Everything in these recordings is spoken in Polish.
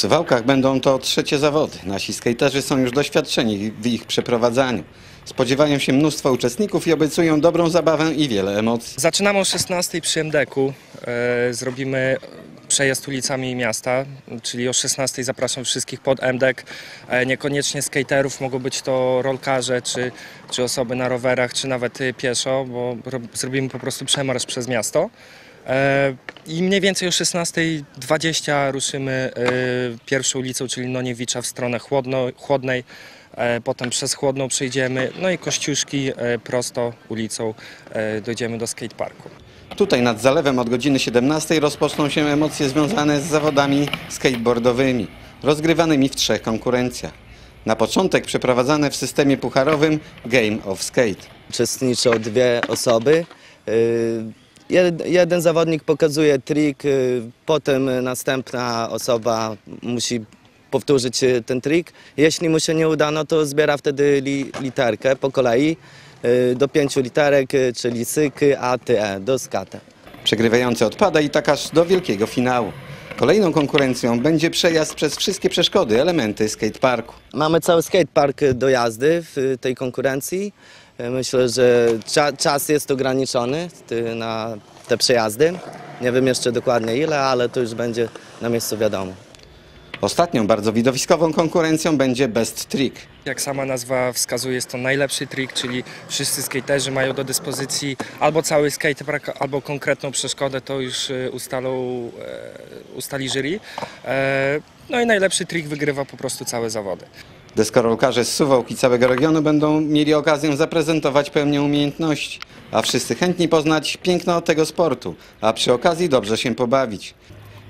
Suwałkach będą to trzecie zawody. Nasi skaterzy są już doświadczeni w ich przeprowadzaniu. Spodziewają się mnóstwa uczestników i obiecują dobrą zabawę i wiele emocji. Zaczynamy o 16 przy MDK-u. E, zrobimy przejazd ulicami miasta, czyli o 16 zapraszam wszystkich pod MDK. E, niekoniecznie skaterów, mogą być to rolkarze, czy, czy osoby na rowerach, czy nawet y, pieszo, bo ro, zrobimy po prostu przemarsz przez miasto. E, I mniej więcej o 16.20 ruszymy e, pierwszą ulicą, czyli Noniewicza w stronę chłodno, chłodnej. E, Potem przez chłodną przejdziemy, no i Kościuszki prosto ulicą dojdziemy do skateparku. Tutaj nad zalewem od godziny 17 rozpoczną się emocje związane z zawodami skateboardowymi, rozgrywanymi w trzech konkurencjach. Na początek przeprowadzane w systemie pucharowym Game of Skate. Uczestniczą dwie osoby. Y, jed- Jeden zawodnik pokazuje trik, y, potem następna osoba musi powtórzyć y, ten trik. Jeśli mu się nie uda, no to zbiera wtedy li, literkę po kolei y, do pięciu literek, czyli syk, a, ty, e, do skata. Przegrywający odpada i tak aż do wielkiego finału. Kolejną konkurencją będzie przejazd przez wszystkie przeszkody, elementy skateparku. Mamy cały skatepark do jazdy w tej konkurencji. Y, Myślę, że cza, czas jest ograniczony ty, na te przejazdy. Nie wiem jeszcze dokładnie ile, ale to już będzie na miejscu wiadomo. Ostatnią bardzo widowiskową konkurencją będzie Best Trick. Jak sama nazwa wskazuje, jest to najlepszy trik, czyli wszyscy skaterzy mają do dyspozycji albo cały skatepark, albo konkretną przeszkodę, to już e, ustalą, e, ustali jury. E, No i najlepszy trik wygrywa po prostu całe zawody. Deskorolkarze z Suwałk i całego regionu będą mieli okazję zaprezentować pełnię umiejętności, a wszyscy chętni poznać piękno tego sportu, a przy okazji dobrze się pobawić.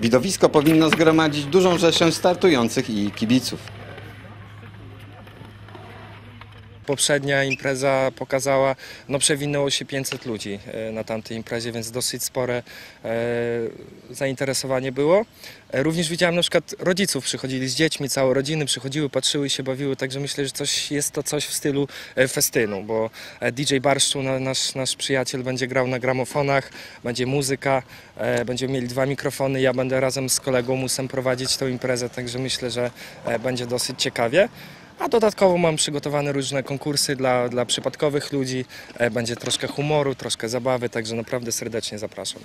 Widowisko powinno zgromadzić dużą rzeszę startujących i kibiców. Poprzednia impreza pokazała, no przewinęło się 500 ludzi e, na tamtej imprezie, więc dosyć spore e, zainteresowanie było. E, Również widziałem na przykład rodziców przychodzili z dziećmi, całe rodziny przychodziły, patrzyły się, bawiły, także myślę, że coś, jest to coś w stylu festynu, bo DJ Barszczu, na- nasz, nasz przyjaciel, będzie grał na gramofonach, będzie muzyka, będziemy mieli dwa mikrofony, ja będę razem z kolegą Musem prowadzić tę imprezę, także myślę, że będzie dosyć ciekawie. A dodatkowo mam przygotowane różne konkursy dla, dla przypadkowych ludzi. E, Będzie troszkę humoru, troszkę zabawy, także naprawdę serdecznie zapraszam.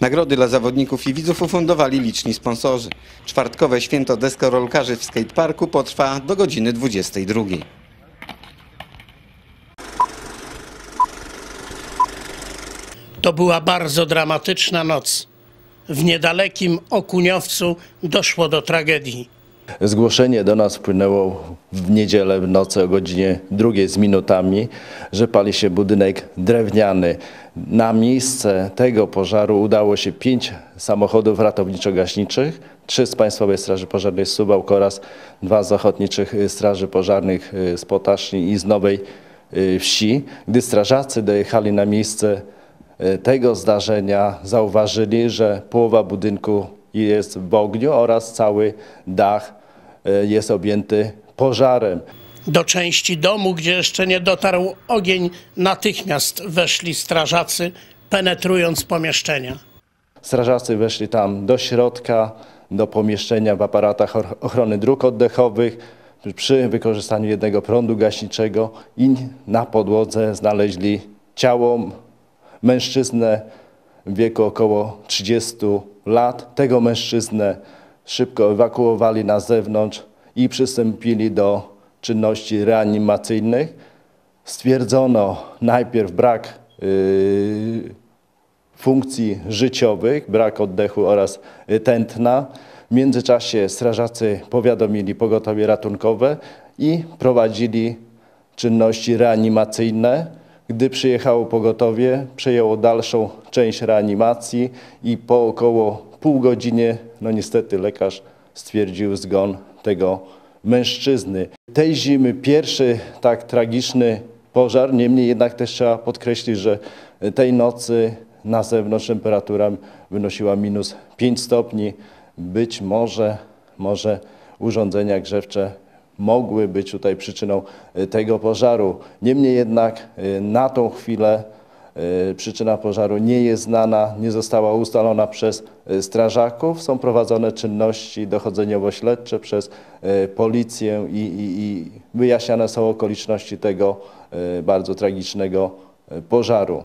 Nagrody dla zawodników i widzów ufundowali liczni sponsorzy. Czwartkowe święto deskorolkarzy w skateparku potrwa do godziny 22. To była bardzo dramatyczna noc. W niedalekim Okuniowcu doszło do tragedii. Zgłoszenie do nas wpłynęło w niedzielę w nocy o godzinie drugiej z minutami, że pali się budynek drewniany. Na miejsce tego pożaru udało się pięć samochodów ratowniczo-gaśniczych, trzy z Państwowej Straży Pożarnej z Suwałk oraz dwa z Ochotniczych Straży Pożarnych y, z Potaszni i z Nowej y, Wsi. Gdy strażacy dojechali na miejsce y, tego zdarzenia, zauważyli, że połowa budynku jest w ogniu oraz cały dach e, jest objęty pożarem. Do części domu, gdzie jeszcze nie dotarł ogień, natychmiast weszli strażacy, penetrując pomieszczenia. Strażacy weszli tam do środka, do pomieszczenia w aparatach ochrony dróg oddechowych przy wykorzystaniu jednego prądu gaśniczego i na podłodze znaleźli ciało mężczyznę w wieku około 30 lat. Tego mężczyznę szybko ewakuowali na zewnątrz i przystąpili do czynności reanimacyjnych. Stwierdzono najpierw brak yy, funkcji życiowych, brak oddechu oraz tętna. W międzyczasie strażacy powiadomili pogotowie ratunkowe i prowadzili czynności reanimacyjne. Gdy przyjechało pogotowie, przejęło dalszą część reanimacji i po około pół godzinie, no niestety lekarz stwierdził zgon tego mężczyzny. Tej zimy pierwszy tak tragiczny pożar, niemniej jednak też trzeba podkreślić, że tej nocy na zewnątrz temperatura wynosiła minus 5 stopni. Być może, może urządzenia grzewcze mogły być tutaj przyczyną y, tego pożaru. Niemniej jednak y, na tą chwilę e, przyczyna pożaru nie jest znana, nie została ustalona przez e, strażaków. Są prowadzone czynności dochodzeniowo-śledcze przez e, policję i, i, i wyjaśniane są okoliczności tego e, bardzo tragicznego e, pożaru.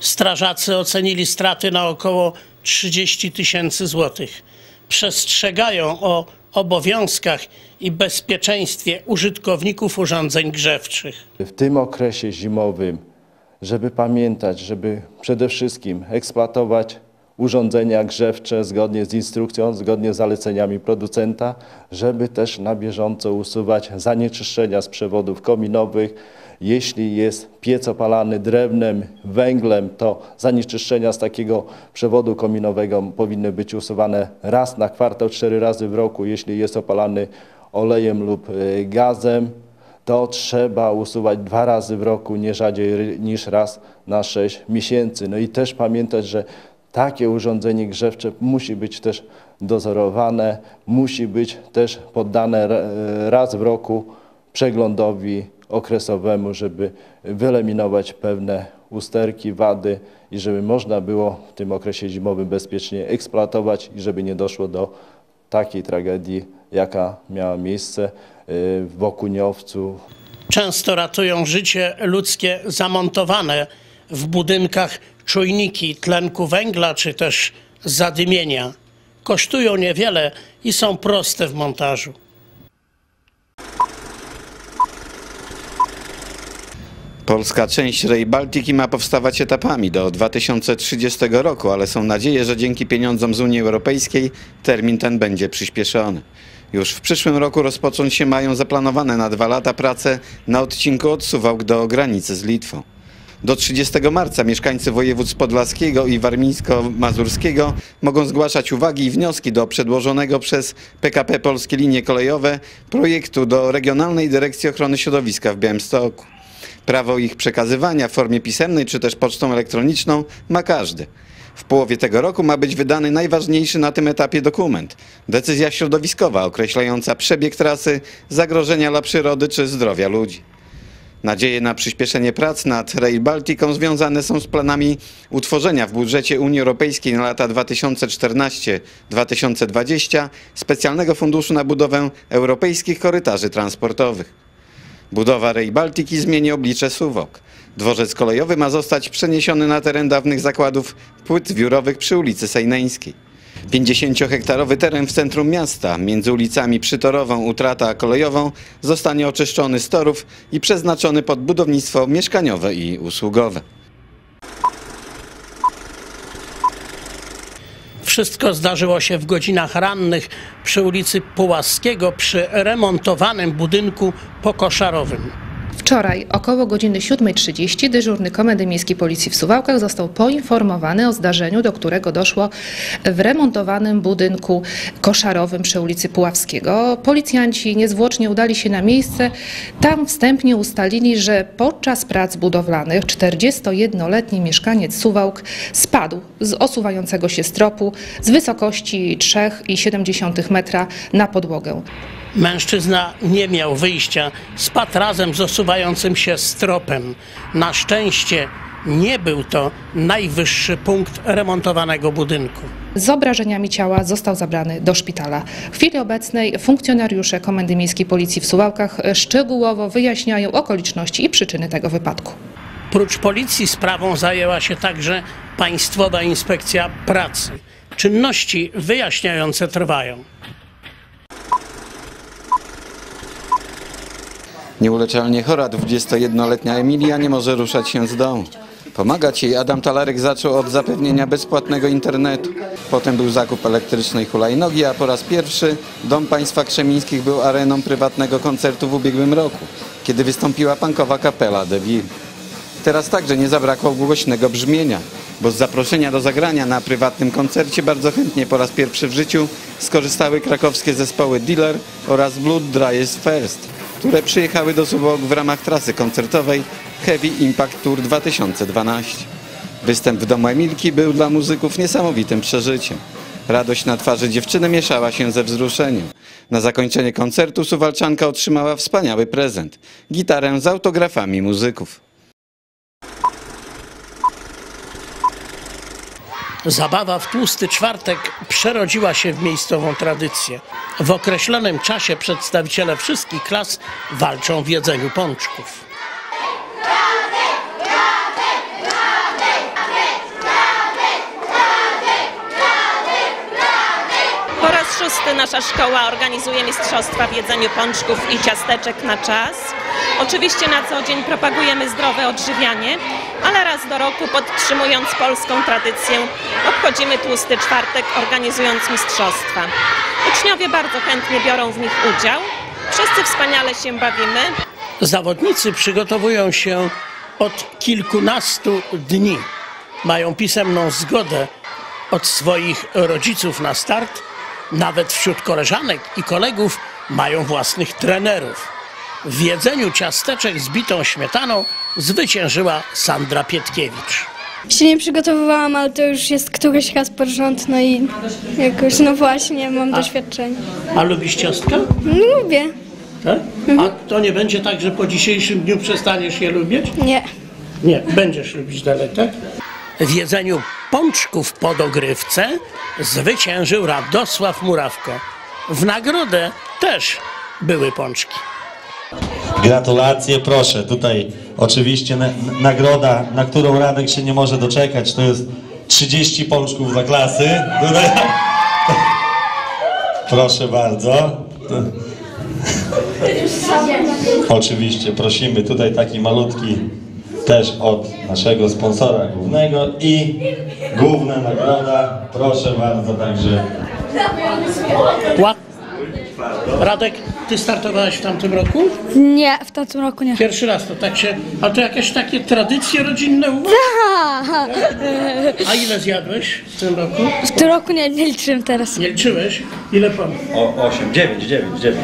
Strażacy ocenili straty na około 30 tysięcy złotych. Przestrzegają o obowiązkach i bezpieczeństwie użytkowników urządzeń grzewczych. w tym okresie zimowym, żeby pamiętać, żeby przede wszystkim eksploatować urządzenia grzewcze zgodnie z instrukcją, zgodnie z zaleceniami producenta, żeby też na bieżąco usuwać zanieczyszczenia z przewodów kominowych. Jeśli jest piec opalany drewnem, węglem, to zanieczyszczenia z takiego przewodu kominowego powinny być usuwane raz na kwartał, cztery razy w roku. Jeśli jest opalany olejem lub y, gazem, to trzeba usuwać dwa razy w roku, nie rzadziej niż raz na 6 miesięcy. No i też pamiętać, że takie urządzenie grzewcze musi być też dozorowane, musi być też poddane ra- raz w roku przeglądowi okresowemu, żeby wyeliminować pewne usterki, wady i żeby można było w tym okresie zimowym bezpiecznie eksploatować i żeby nie doszło do takiej tragedii, jaka miała miejsce y, w Okuniowcu, Często ratują życie ludzkie zamontowane w budynkach czujniki tlenku węgla czy też zadymienia. Kosztują niewiele i są proste w montażu. Polska część Rail Baltiki ma powstawać etapami do 2030 roku, ale są nadzieje, że dzięki pieniądzom z Unii Europejskiej termin ten będzie przyspieszony. Już w przyszłym roku rozpocząć się mają zaplanowane na dwa lata prace na odcinku od Suwałk do granicy z Litwą. Do 30 marca mieszkańcy województw podlaskiego i warmińsko-mazurskiego mogą zgłaszać uwagi i wnioski do przedłożonego przez PKP Polskie Linie Kolejowe projektu do Regionalnej Dyrekcji Ochrony Środowiska w Białymstoku. Prawo ich przekazywania w formie pisemnej czy też pocztą elektroniczną ma każdy. W połowie tego roku ma być wydany najważniejszy na tym etapie dokument decyzja środowiskowa określająca przebieg trasy, zagrożenia dla przyrody czy zdrowia ludzi. Nadzieje na przyspieszenie prac nad Rail Balticą związane są z planami utworzenia w budżecie Unii Europejskiej na lata 2014-2020 specjalnego funduszu na budowę europejskich korytarzy transportowych. Budowa Rail Baltiki zmieni oblicze Suwok. Dworzec kolejowy ma zostać przeniesiony na teren dawnych zakładów płyt wiórowych przy ulicy Sejneńskiej. 50-hektarowy teren w centrum miasta, między ulicami Przytorową, Utrata a Kolejową, zostanie oczyszczony z torów i przeznaczony pod budownictwo mieszkaniowe i usługowe. Wszystko zdarzyło się w godzinach rannych przy ulicy Pułaskiego przy remontowanym budynku pokoszarowym. Wczoraj około godziny 7.30 dyżurny Komendy Miejskiej Policji w Suwałkach został poinformowany o zdarzeniu, do którego doszło w remontowanym budynku koszarowym przy ulicy Puławskiego. Policjanci niezwłocznie udali się na miejsce. Tam wstępnie ustalili, że podczas prac budowlanych 41-letni mieszkaniec Suwałk spadł z osuwającego się stropu z wysokości 3,7 metra na podłogę. Mężczyzna nie miał wyjścia, spadł razem z osuwającym się stropem. Na szczęście nie był to najwyższy punkt remontowanego budynku. Z obrażeniami ciała został zabrany do szpitala. W chwili obecnej funkcjonariusze Komendy Miejskiej Policji w Suwałkach szczegółowo wyjaśniają okoliczności i przyczyny tego wypadku. Prócz policji sprawą zajęła się także Państwowa Inspekcja Pracy. Czynności wyjaśniające trwają. Nieuleczalnie chora 21-letnia Emilia nie może ruszać się z domu. Pomagać jej Adam Talarek zaczął od zapewnienia bezpłatnego internetu. Potem był zakup elektrycznej hulajnogi, a po raz pierwszy Dom Państwa Krzemińskich był areną prywatnego koncertu w ubiegłym roku, kiedy wystąpiła punkowa kapela The Ville. Teraz także nie zabrakło głośnego brzmienia, bo z zaproszenia do zagrania na prywatnym koncercie bardzo chętnie po raz pierwszy w życiu skorzystały krakowskie zespoły Dealer oraz Blood Dryes First, które przyjechały do Suwałk w ramach trasy koncertowej Heavy Impact Tour 2012. Występ w domu Emilki był dla muzyków niesamowitym przeżyciem. Radość na twarzy dziewczyny mieszała się ze wzruszeniem. Na zakończenie koncertu Suwalczanka otrzymała wspaniały prezent – gitarę z autografami muzyków. Zabawa w tłusty czwartek przerodziła się w miejscową tradycję. W określonym czasie przedstawiciele wszystkich klas walczą w jedzeniu pączków. Po raz szósty nasza szkoła organizuje mistrzostwa w jedzeniu pączków i ciasteczek na czas. Oczywiście na co dzień propagujemy zdrowe odżywianie, ale raz do roku podtrzymując polską tradycję obchodzimy tłusty czwartek organizując mistrzostwa. Uczniowie bardzo chętnie biorą w nich udział. Wszyscy wspaniale się bawimy. Zawodnicy przygotowują się od kilkunastu dni. Mają pisemną zgodę od swoich rodziców na start. Nawet wśród koleżanek i kolegów mają własnych trenerów. W jedzeniu ciasteczek z bitą śmietaną zwyciężyła Sandra Pietkiewicz. Się nie przygotowywałam, ale to już jest któryś raz pod rząd, no i jakoś, no właśnie, mam doświadczenie. A lubisz ciastka? No lubię. Tak? A to nie będzie tak, że po dzisiejszym dniu przestaniesz je lubić? Nie. Nie, będziesz lubić dalej, tak? W jedzeniu pączków po dogrywce zwyciężył Radosław Murawko. W nagrodę też były pączki. Gratulacje, proszę. Tutaj oczywiście na, nagroda, na którą Radek się nie może doczekać, to jest 30 pączków dla klasy. Tutaj. Proszę bardzo. Oczywiście prosimy tutaj taki malutki też od naszego sponsora głównego i główna nagroda, proszę bardzo, także Ła? Radek, ty startowałeś w tamtym roku? Nie, w tamtym roku nie. Pierwszy raz to tak się. A to jakieś takie tradycje rodzinne u was? A ile zjadłeś w tym roku? W tym roku nie, nie liczyłem teraz. Nie liczyłeś? Ile pan? O, 8, 9, 9, 9.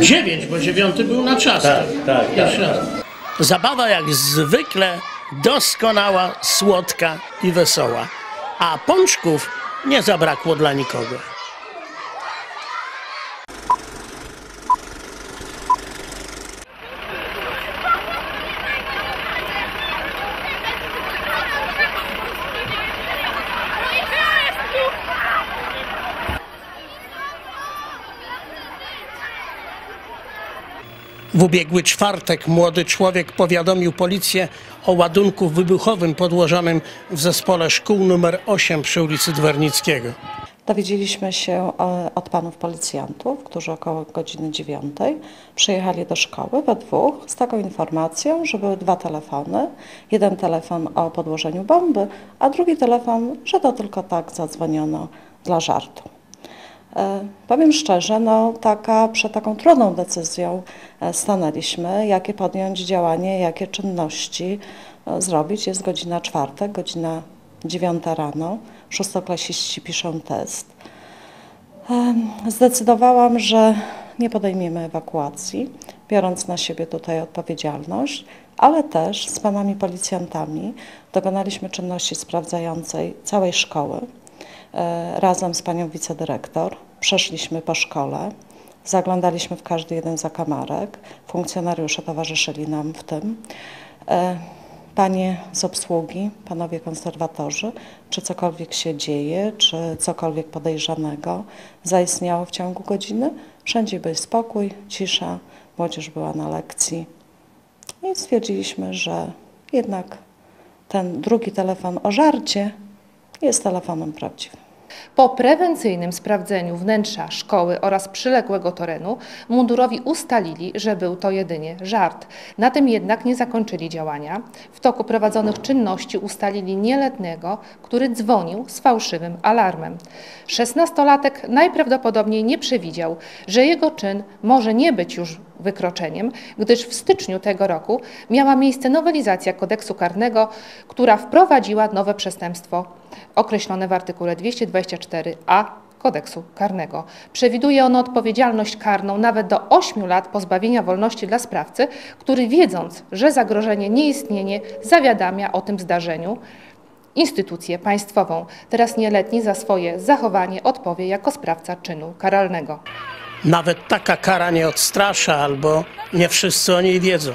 Dziewięć, bo dziewiąty był na czas. Tak, tak, Pierwszy raz. Zabawa jak zwykle doskonała, słodka i wesoła. A pączków nie zabrakło dla nikogo. Ubiegły czwartek młody człowiek powiadomił policję o ładunku wybuchowym podłożonym w zespole szkół numer 8 przy ulicy Dwernickiego. Dowiedzieliśmy się e, od panów policjantów, którzy około godziny dziewiątej przyjechali do szkoły we dwóch z taką informacją, że były dwa telefony. Jeden telefon o podłożeniu bomby, a drugi telefon, że to tylko tak zadzwoniono dla żartu. E, Powiem szczerze, no taka, przed taką trudną decyzją e, stanęliśmy, jakie podjąć działanie, jakie czynności e, zrobić. Jest godzina czwartek, godzina dziewiąta rano, szóstoklasiści piszą test. Zdecydowałam, że nie podejmiemy ewakuacji, biorąc na siebie tutaj odpowiedzialność, ale też z panami policjantami dokonaliśmy czynności sprawdzającej całej szkoły. Razem z panią wicedyrektor przeszliśmy po szkole, zaglądaliśmy w każdy jeden zakamarek, funkcjonariusze towarzyszyli nam w tym. E, Panie z obsługi, panowie konserwatorzy, czy cokolwiek się dzieje, czy cokolwiek podejrzanego zaistniało w ciągu godziny? Wszędzie był spokój, cisza, młodzież była na lekcji i stwierdziliśmy, że jednak ten drugi telefon o żarcie jest telefonem prawdziwym. Po prewencyjnym sprawdzeniu wnętrza szkoły oraz przyległego terenu mundurowi ustalili, że był to jedynie żart. Na tym jednak nie zakończyli działania. W toku prowadzonych czynności ustalili nieletniego, który dzwonił z fałszywym alarmem. Szesnastolatek najprawdopodobniej nie przewidział, że jego czyn może nie być już wykroczeniem, gdyż w styczniu tego roku miała miejsce nowelizacja kodeksu karnego, która wprowadziła nowe przestępstwo określone w artykule 224a kodeksu karnego. Przewiduje ono odpowiedzialność karną nawet do 8 lat pozbawienia wolności dla sprawcy, który wiedząc, że zagrożenie nie istnieje, zawiadamia o tym zdarzeniu instytucję państwową. Teraz nieletni za swoje zachowanie odpowie jako sprawca czynu karalnego. Nawet taka kara nie odstrasza, albo nie wszyscy o niej wiedzą.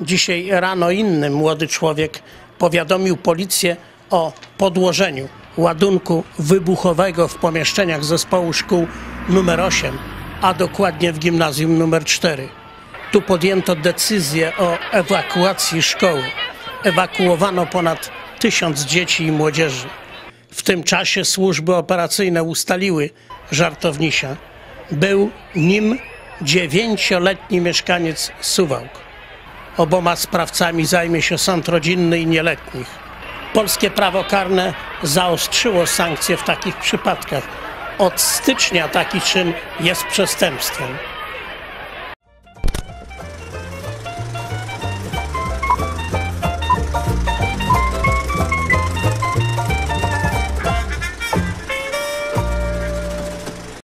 Dzisiaj rano inny młody człowiek powiadomił policję o podłożeniu ładunku wybuchowego w pomieszczeniach zespołu szkół numer 8, a dokładnie w gimnazjum numer 4. Tu podjęto decyzję o ewakuacji szkoły. Ewakuowano ponad tysiąc dzieci i młodzieży. W tym czasie służby operacyjne ustaliły żartownisia. Był nim dziewięcioletni mieszkaniec Suwałk. Oboma sprawcami zajmie się sąd rodzinny i nieletnich. Polskie prawo karne zaostrzyło sankcje w takich przypadkach. Od stycznia taki czyn jest przestępstwem.